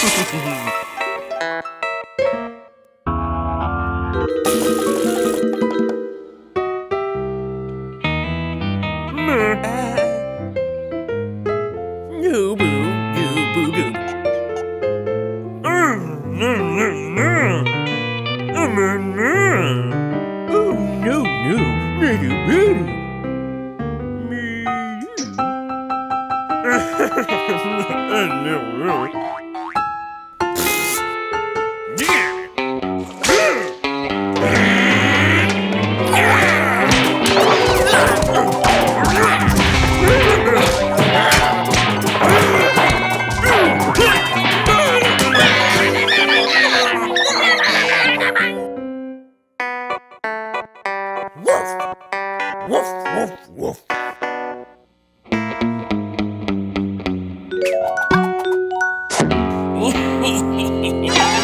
Música Yeah.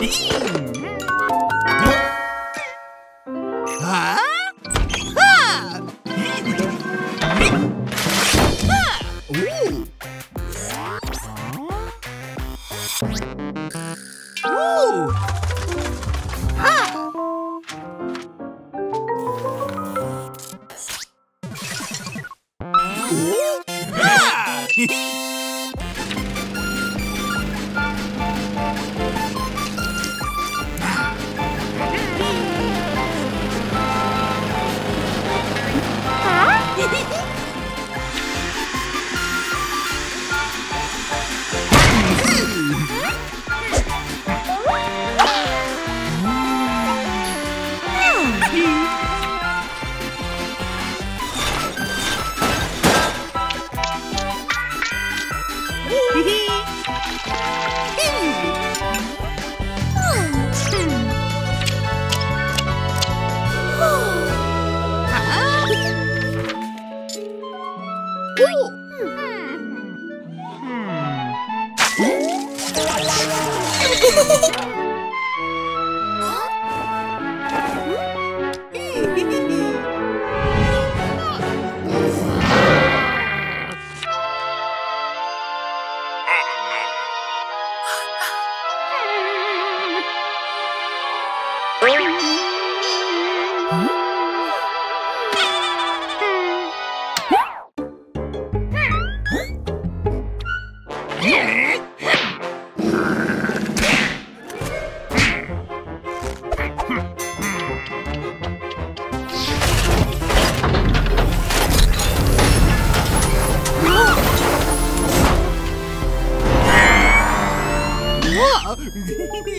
Huh? Yeah.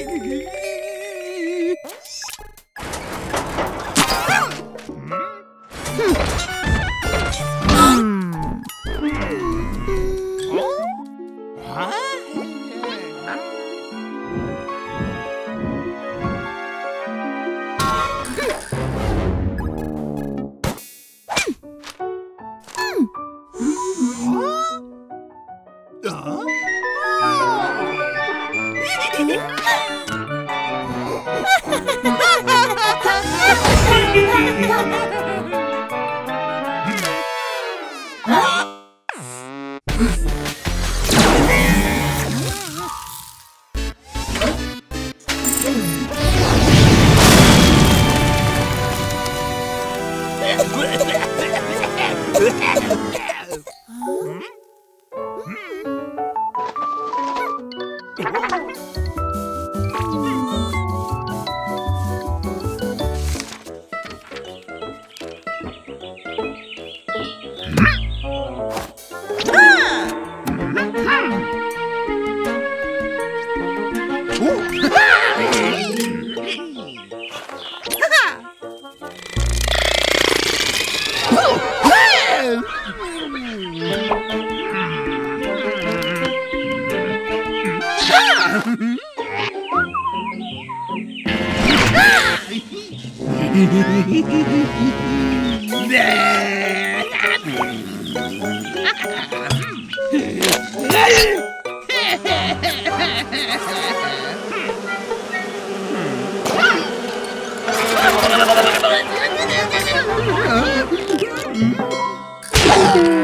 Huh?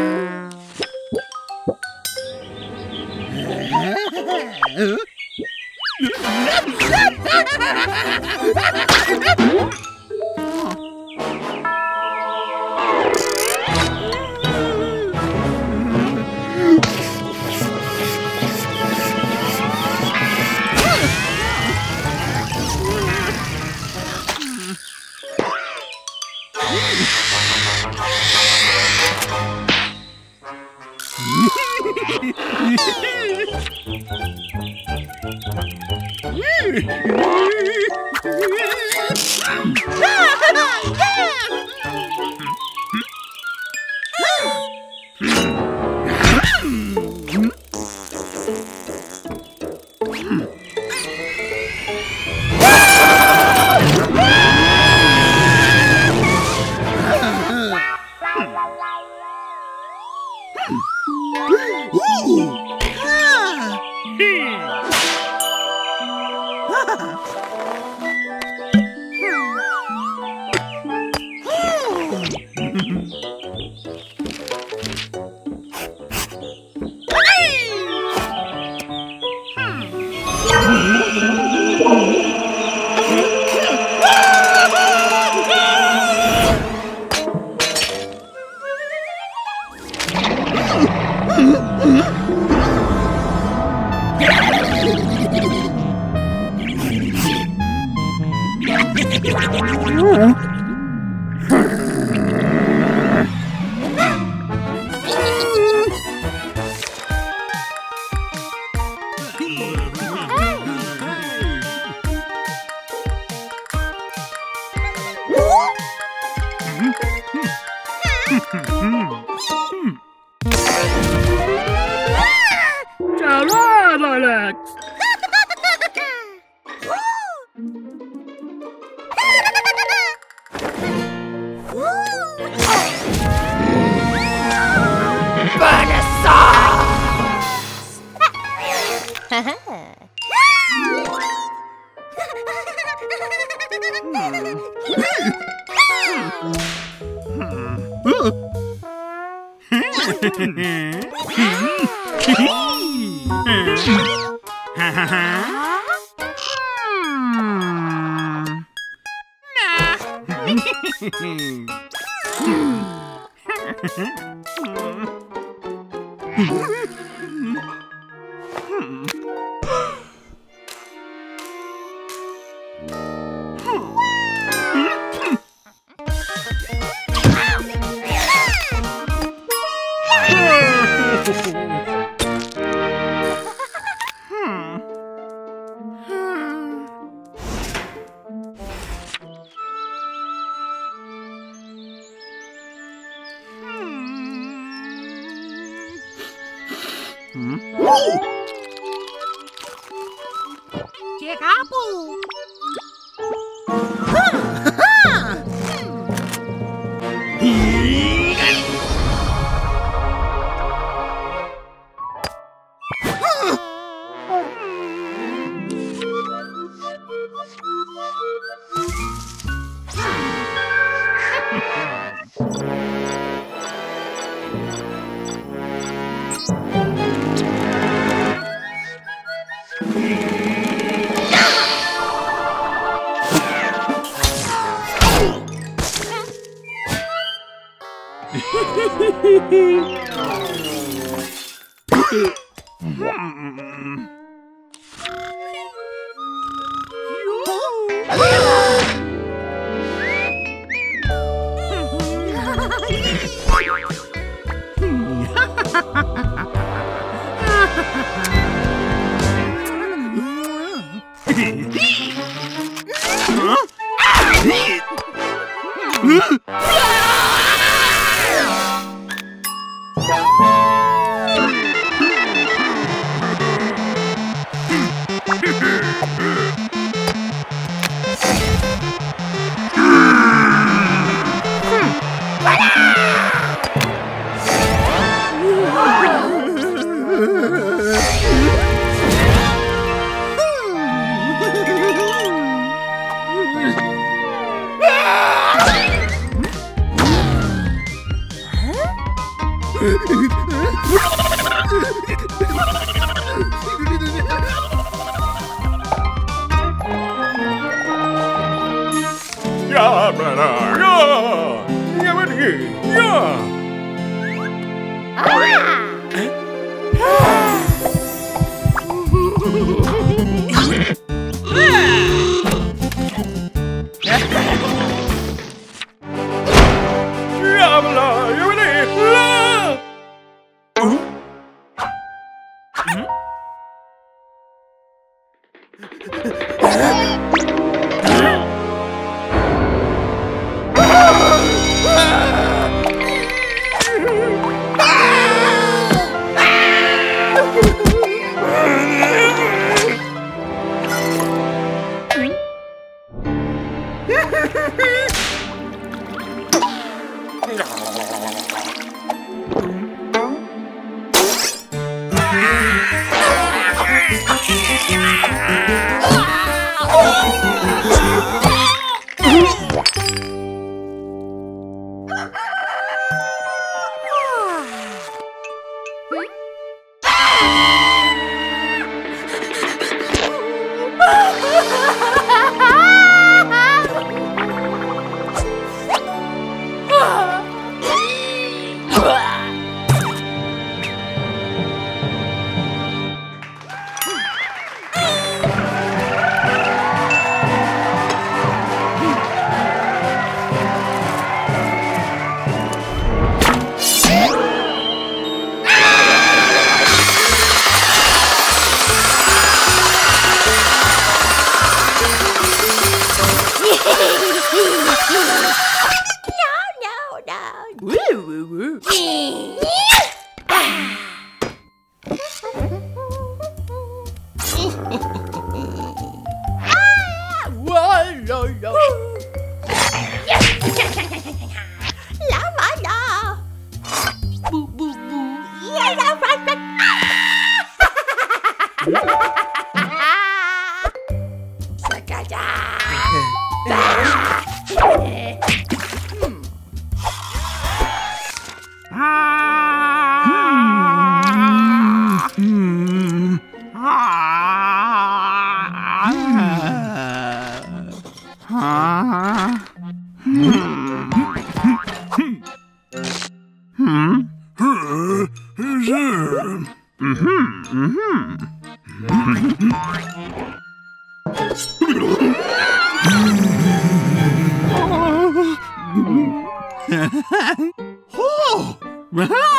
Mm-hmm. Hee hee. Hmm. Hmm. Who's there? Hmm. Hmm. Hmm. oh!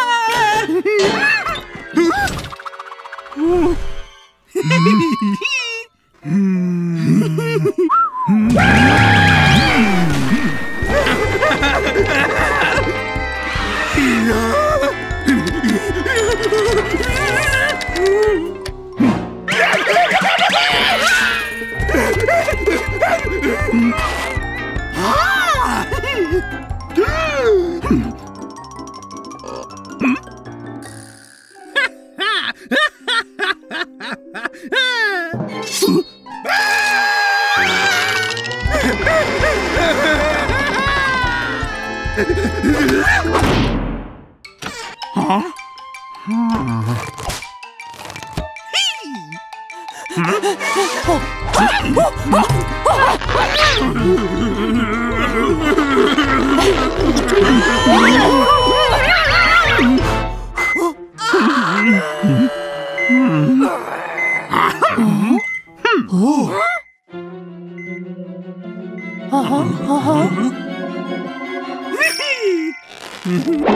huh? Uh-huh. Hmm?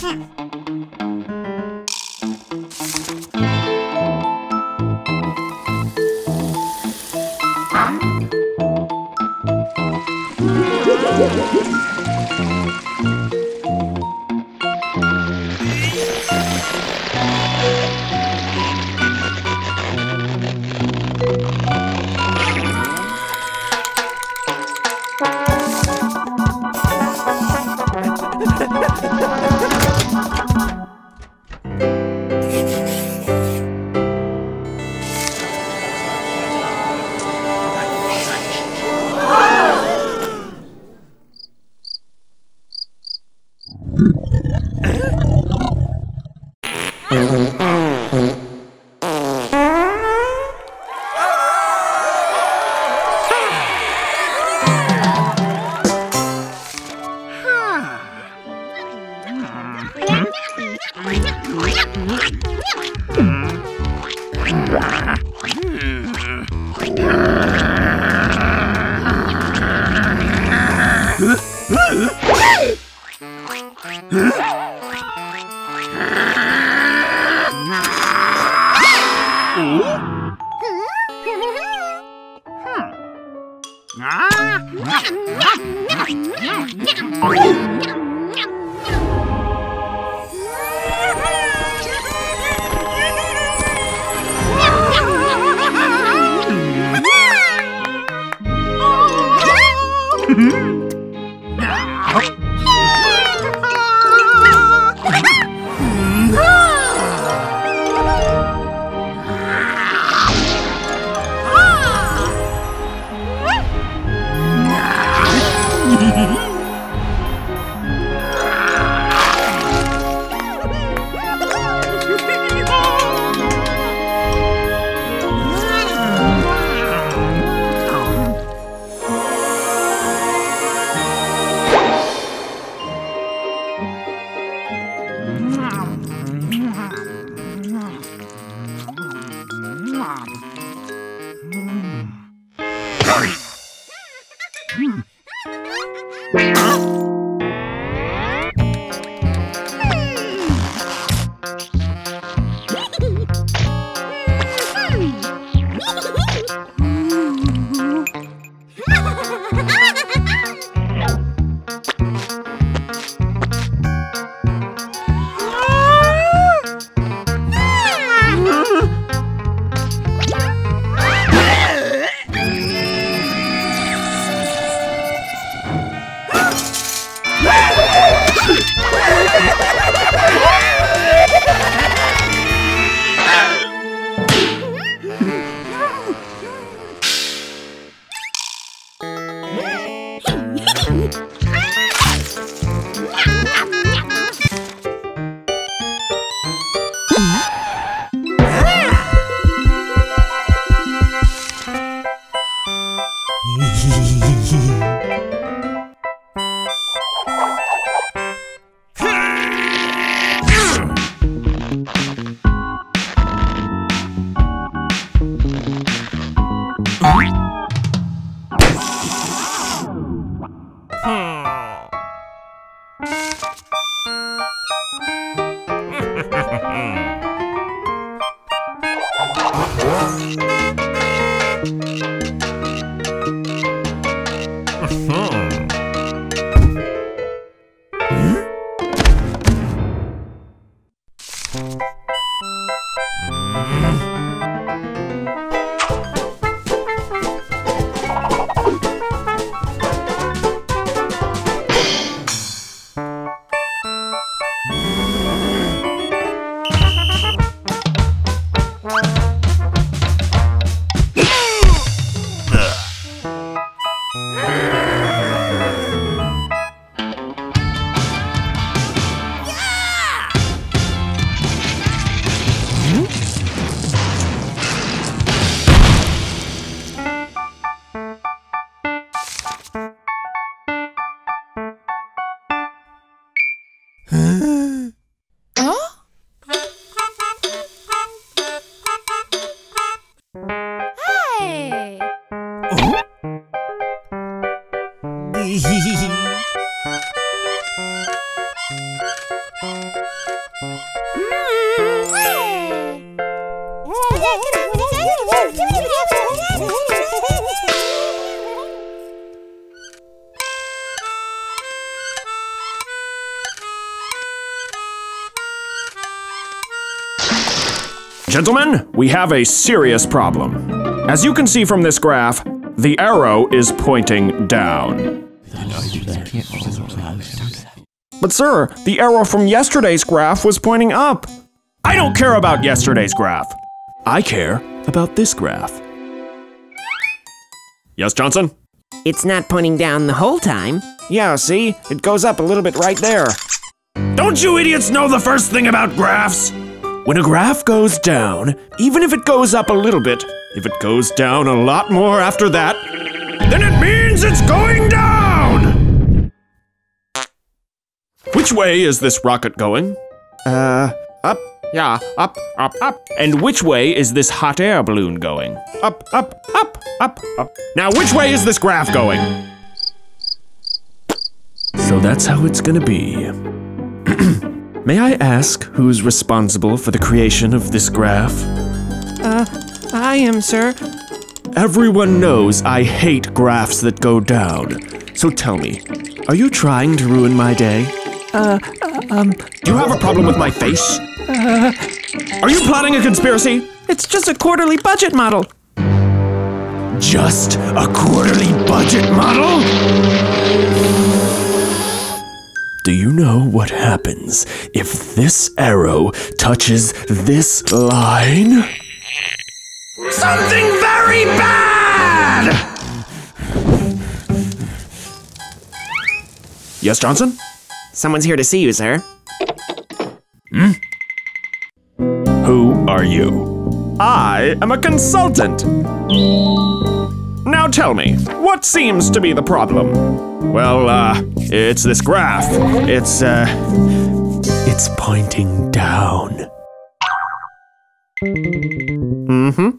Ha! Hi! Gentlemen, we have a serious problem. As you can see from this graph, the arrow is pointing down. But sir, the arrow from yesterday's graph was pointing up. I don't care about yesterday's graph. I care about this graph. Yes, Johnson? It's not pointing down the whole time. Yeah, see? It goes up a little bit right there. Don't you idiots know the first thing about graphs? When a graph goes down, even if it goes up a little bit, if it goes down a lot more after that, then it means it's going down! Which way is this rocket going? Uh, up. Yeah, up, up, up. And which way is this hot air balloon going? Up, up, up, up, up. Now, which way is this graph going? So that's how it's gonna be. May I ask who's responsible for the creation of this graph? Uh, I am, sir. Everyone knows I hate graphs that go down. So tell me, are you trying to ruin my day? Uh, um. Do you have a problem with my face? are you plotting a conspiracy? It's just a quarterly budget model. Just a quarterly budget model? Do you know what happens if this arrow touches this line? Something very bad! Yes, Johnson? Someone's here to see you, sir. Hmm? Who are you? I am a consultant. Now tell me, what seems to be the problem? Well, uh, it's this graph. It's, uh, it's pointing down. Mm-hmm.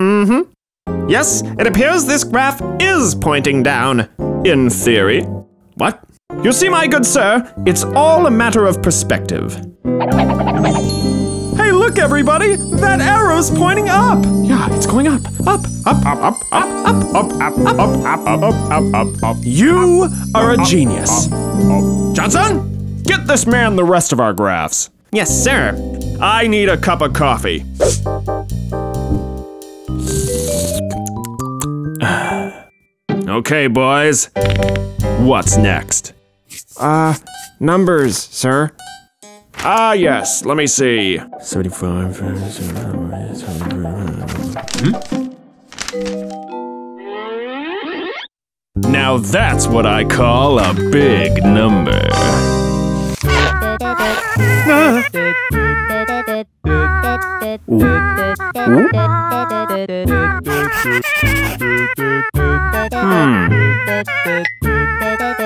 Mm-hmm. Yes, it appears this graph is pointing down. In theory. What? You see, my good sir, it's all a matter of perspective. Hey, look, everybody! That arrow's pointing up! Yeah, it's going up, up, up, up, up, up, up, up, up, up, up, up, up, up, up, up. You are a genius. Johnson, get this man the rest of our graphs. Yes, sir. I need a cup of coffee. Okay, boys. What's next? Uh, numbers, sir. Ah, yes. Let me see. 75. Now that's what I call a big number. Hmm.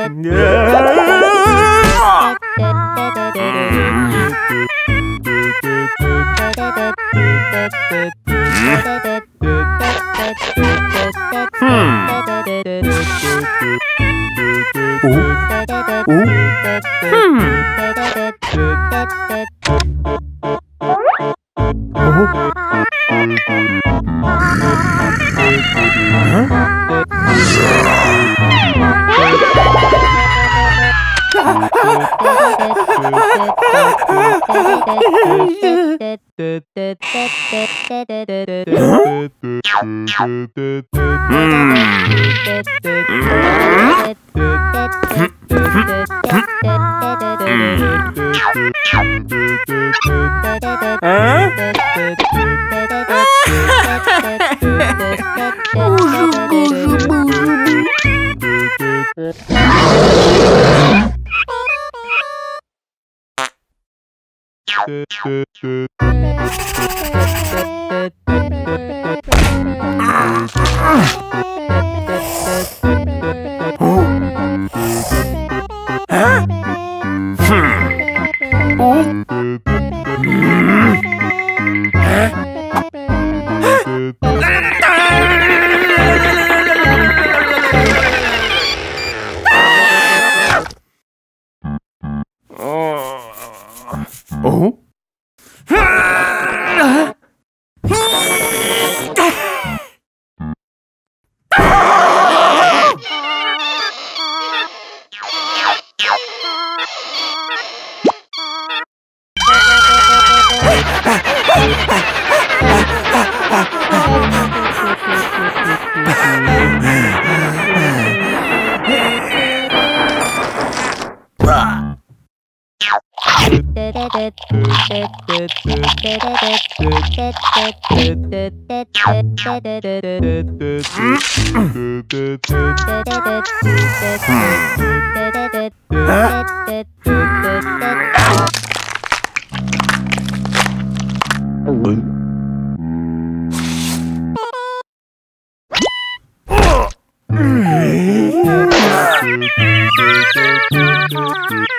hmm. Hmm. Ooh. Hmm. Oh? Música Yep. Hello,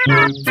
and